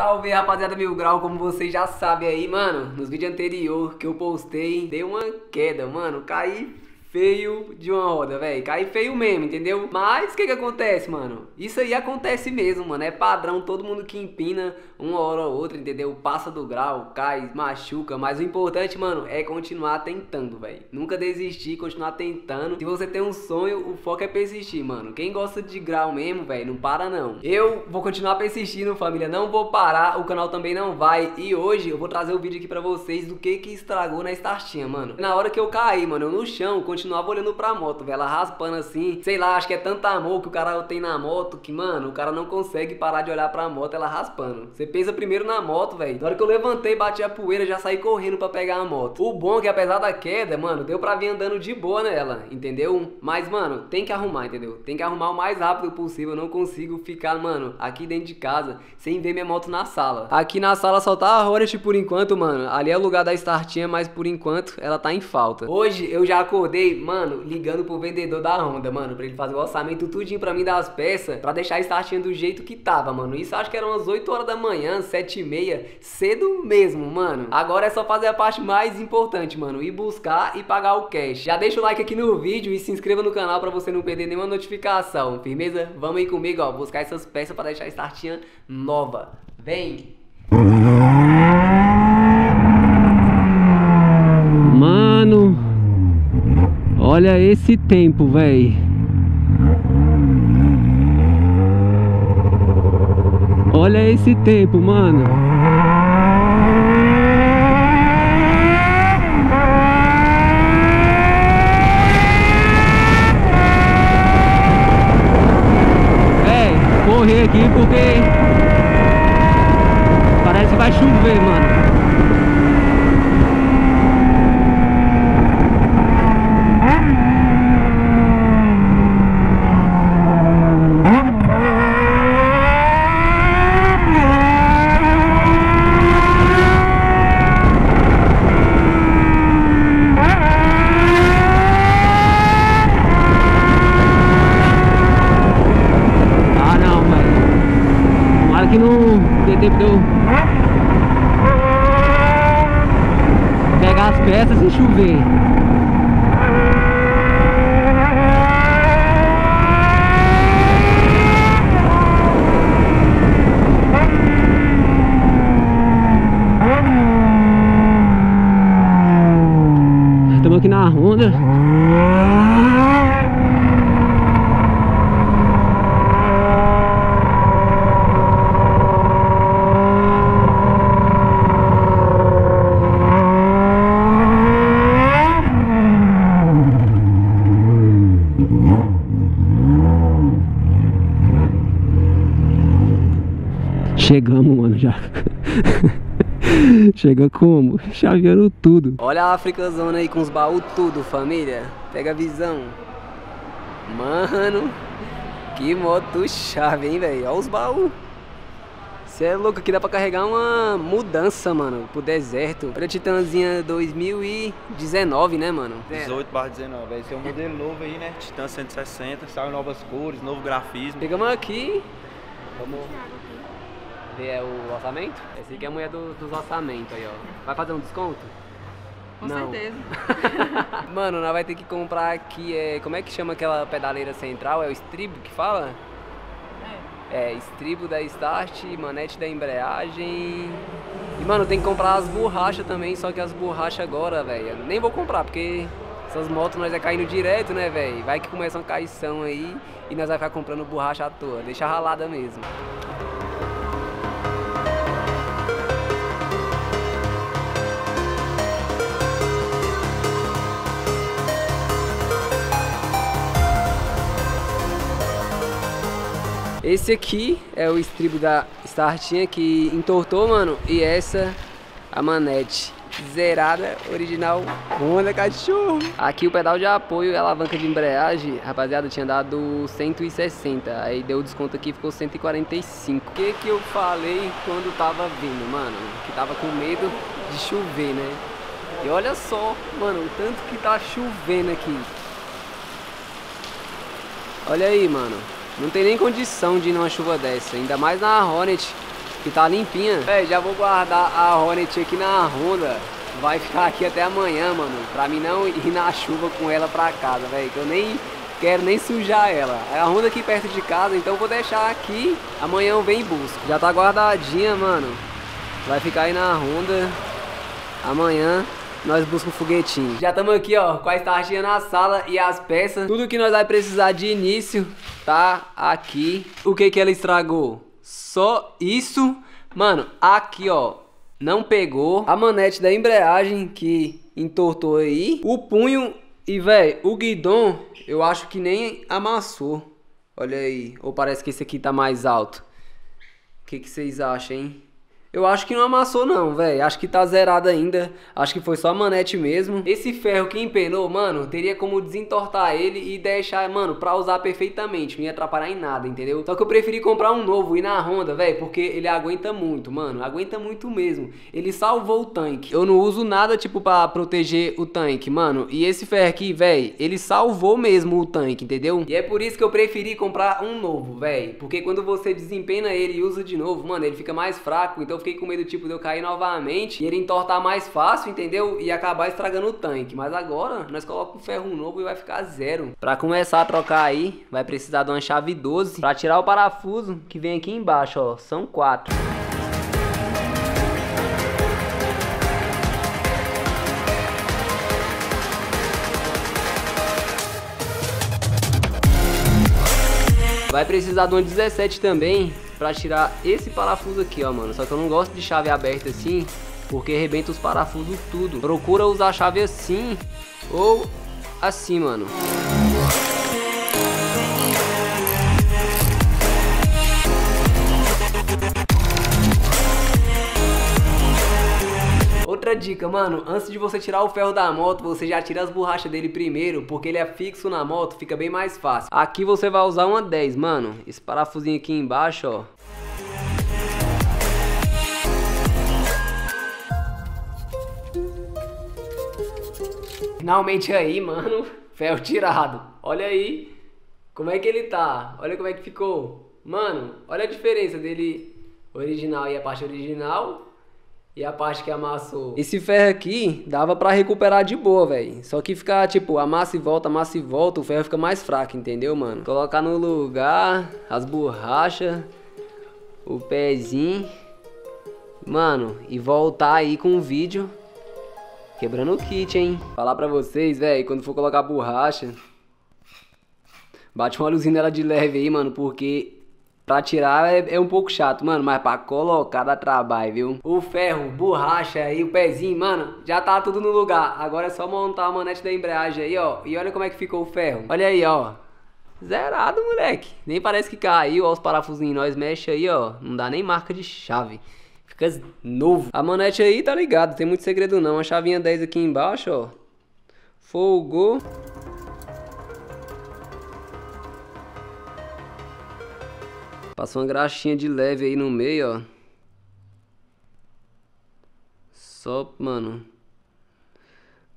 Salve rapaziada Mil Grau, como vocês já sabem aí, mano, nos vídeos anteriores que eu postei, dei uma queda, mano, caí feio de uma roda, velho. Cai feio mesmo, entendeu? Mas o que que acontece, mano? Isso aí acontece mesmo, mano. É padrão, todo mundo que empina uma hora ou outra, entendeu? Passa do grau, cai, machuca. Mas o importante, mano, é continuar tentando, velho. Nunca desistir, continuar tentando. Se você tem um sonho, o foco é persistir, mano. Quem gosta de grau mesmo, velho, não para não. Eu vou continuar persistindo, família. Não vou parar, o canal também não vai. E hoje eu vou trazer o um vídeo aqui pra vocês do que que estragou na startinha, mano. Na hora que eu caí, mano, eu no chão, continuava olhando pra moto, velho. Ela raspando assim. Sei lá, acho que é tanto amor que o cara tem na moto que, mano, o cara não consegue parar de olhar pra moto, ela raspando. Você pensa primeiro na moto, velho. Na hora que eu levantei, bati a poeira, já saí correndo pra pegar a moto. O bom é que apesar da queda, mano, deu pra vir andando de boa nela, entendeu? Mas, mano, tem que arrumar, entendeu? Tem que arrumar o mais rápido possível. Eu não consigo ficar, mano, aqui dentro de casa sem ver minha moto na sala. Aqui na sala só tá a Hornet por enquanto, mano. Ali é o lugar da startinha, mas por enquanto ela tá em falta. Hoje eu já acordei, mano, ligando pro vendedor da Honda, mano, pra ele fazer o orçamento tudinho pra mim das peças, pra deixar a startinha do jeito que tava, mano. Isso acho que eram umas 8 horas da manhã, 7 e meia, cedo mesmo, mano. Agora é só fazer a parte mais importante, mano, ir buscar e pagar o cash. Já deixa o like aqui no vídeo e se inscreva no canal pra você não perder nenhuma notificação, firmeza? Vamos aí comigo, ó, buscar essas peças pra deixar a startinha nova. Vem! Mano, olha esse tempo, véi. Olha esse tempo, mano. Véi, correr aqui porque parece que vai chover, mano. Ah não, velho. Tomara que não dê tempo de eu pegar as peças e chover. Estamos aqui na Honda. Chegamos, mano, já. Chega como? Chaveando tudo. Olha a África Zona aí com os baús tudo, família. Pega a visão. Mano, que moto chave, hein, velho? Olha os baús. Você é louco, aqui dá pra carregar uma mudança, mano, pro deserto. Olha a Titanzinha 2019, né, mano? 18 barra 19, esse é um modelo novo aí, né? Titan 160, saiu novas cores, novo grafismo. Pegamos aqui. Vamos ver é, o orçamento? Esse aqui é a mulher do- dos orçamentos aí, ó. Vai fazer um desconto? Com Não. certeza. Mano, nós vai ter que comprar aqui, é, como é que chama aquela pedaleira central? É o estribo que fala? É. É, estribo da start, manete da embreagem. E, mano, tem que comprar as borrachas também, só que as borrachas agora, velho, nem vou comprar, porque essas motos nós é caindo direto, né, velho? Vai que começa uma caição aí e nós vai ficar comprando borracha à toa. Deixa ralada mesmo. Esse aqui é o estribo da startinha que entortou, mano. E essa, a manete zerada, original Honda cachorro. Aqui o pedal de apoio e a alavanca de embreagem, rapaziada, tinha dado 160. Aí deu desconto aqui, ficou 145. O que que eu falei quando tava vindo, mano? Que tava com medo de chover, né? E olha só, mano, o tanto que tá chovendo aqui. Olha aí, mano. Não tem nem condição de ir numa chuva dessa. Ainda mais na Hornet. que tá limpinha. Véi, já vou guardar a Hornet aqui na Honda. Vai ficar aqui até amanhã, mano. Pra mim não ir na chuva com ela pra casa, velho. Que eu nem quero nem sujar ela. É a Honda aqui perto de casa, então vou deixar aqui. Amanhã eu venho e busco. Já tá guardadinha, mano. Vai ficar aí na Honda. Amanhã nós buscamos foguetinho. Já estamos aqui, ó, com a startinha na sala e as peças. Tudo que nós vai precisar de início tá aqui. O que que ela estragou? Só isso. Mano, aqui, ó, não pegou. A manete da embreagem que entortou aí. O punho e, velho, o guidão, eu acho que nem amassou. Olha aí. Ou parece que esse aqui tá mais alto. O que, que vocês acham, hein? Eu acho que não amassou não, velho. Acho que tá zerado ainda. Acho que foi só a manete mesmo. Esse ferro que empenou, mano, teria como desentortar ele e deixar, mano, pra usar perfeitamente. Não ia atrapalhar em nada, entendeu? Só que eu preferi comprar um novo e na Honda, velho, porque ele aguenta muito, mano. Aguenta muito mesmo. Ele salvou o tanque. Eu não uso nada, tipo, pra proteger o tanque, mano. E esse ferro aqui, velho, ele salvou mesmo o tanque, entendeu? E é por isso que eu preferi comprar um novo, velho. Porque quando você desempenha ele e usa de novo, mano, ele fica mais fraco. Então fiquei com medo, tipo, de eu cair novamente e ele entortar mais fácil, entendeu? E acabar estragando o tanque. Mas agora, nós colocamos um ferro novo e vai ficar zero. Pra começar a trocar aí, vai precisar de uma chave 12 pra tirar o parafuso que vem aqui embaixo, ó. São quatro. Vai precisar de uma 17 também pra tirar esse parafuso aqui, ó, mano. Só que eu não gosto de chave aberta assim, porque arrebenta os parafusos tudo. Procura usar a chave assim ou assim, mano. Outra dica, mano, antes de você tirar o ferro da moto, você já tira as borrachas dele primeiro, porque ele é fixo na moto, fica bem mais fácil. Aqui você vai usar uma 10, mano. Esse parafusinho aqui embaixo, ó. Finalmente aí, mano, ferro tirado. Olha aí como é que ele tá. Olha como é que ficou. Mano, olha a diferença dele original e a parte original e a parte que amassou. Esse ferro aqui dava pra recuperar de boa, velho. Só que ficar, tipo, amassa e volta, amassa e volta, o ferro fica mais fraco, entendeu, mano? Colocar no lugar, as borrachas, o pezinho. Mano, e voltar aí com o vídeo quebrando o kit, hein? Falar pra vocês, velho, quando for colocar borracha, bate uma luzinha nela de leve aí, mano, porque Pra tirar é, é, um pouco chato, mano, mas pra colocar dá trabalho, viu? O ferro, borracha e o pezinho, mano, já tá tudo no lugar. Agora é só montar a manete da embreagem aí, ó. E olha como é que ficou o ferro. Olha aí, ó. Zerado, moleque. Nem parece que caiu, ó, os parafusinhos. Nós mexe aí, ó. Não dá nem marca de chave. Fica novo. A manete aí tá ligado, tem muito segredo não. A chavinha 10 aqui embaixo, ó. Folgou. Passou uma graxinha de leve aí no meio, ó. Só, mano.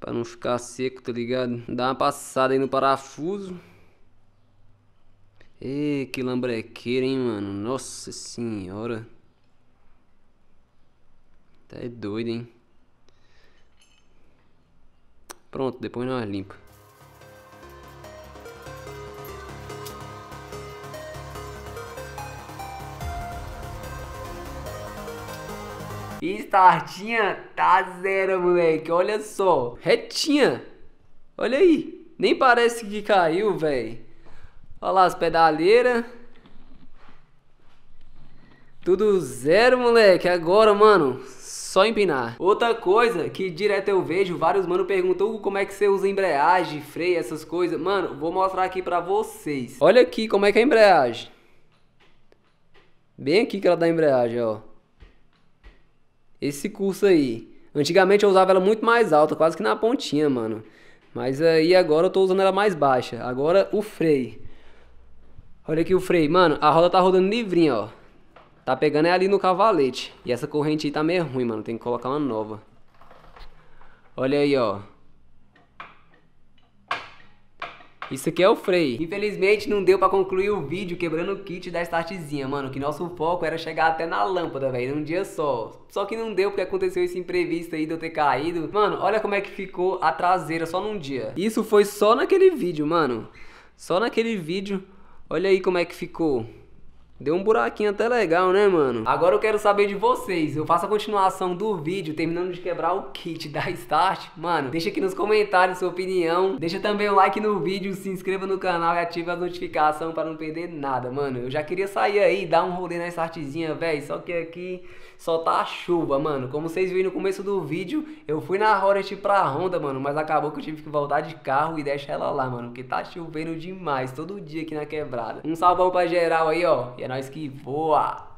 Pra não ficar seco, tá ligado? Dá uma passada aí no parafuso. Ê, que lambrequeira, hein, mano? Nossa senhora. Tá é doido, hein? Pronto, depois nós limpa. Startinha tá zero, moleque. Olha só. Retinha. Olha aí. Nem parece que caiu, velho. Olha lá as pedaleiras. Tudo zero, moleque. Agora, mano, só empinar. Outra coisa que direto eu vejo, vários mano perguntam como é que você usa embreagem, freio, essas coisas. Mano, vou mostrar aqui pra vocês. Olha aqui como é que é a embreagem. Bem aqui que ela dá a embreagem, ó esse curso aí. Antigamente eu usava ela muito mais alta, quase que na pontinha, mano. Mas aí agora eu tô usando ela mais baixa. Agora o freio. Olha aqui o freio. Mano, a roda tá rodando livrinha, ó. Tá pegando é ali no cavalete. E essa corrente aí tá meio ruim, mano. Tem que colocar uma nova. Olha aí, ó. Isso aqui é o freio. Infelizmente não deu pra concluir o vídeo quebrando o kit da startzinha, mano. Que nosso foco era chegar até na lâmpada, velho, num dia só. Só que não deu porque aconteceu esse imprevisto aí de eu ter caído. Mano, olha como é que ficou a traseira só num dia. Isso foi só naquele vídeo, mano. Só naquele vídeo. Olha aí como é que ficou. Deu um buraquinho até legal, né, mano? Agora eu quero saber de vocês. Eu faço a continuação do vídeo terminando de quebrar o kit da Start. Mano, deixa aqui nos comentários sua opinião. Deixa também o like no vídeo, se inscreva no canal e ative a notificação para não perder nada, mano. Eu já queria sair aí, dar um rolê na Startzinha, velho. Só que aqui só tá chuva, mano. Como vocês viram no começo do vídeo, eu fui na Hornet pra Honda, mano. Mas acabou que eu tive que voltar de carro e deixar ela lá, mano. Porque tá chovendo demais todo dia aqui na quebrada. Um salvão pra geral aí, ó. E é nós que voa!